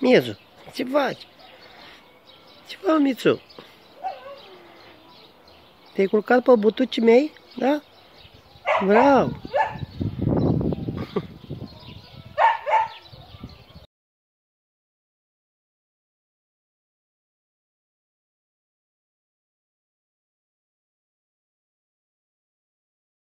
Mizu, ce faci? Ce faci, Mitsu? Te-ai culcat pe butucii mei? Né? Da? Bravo!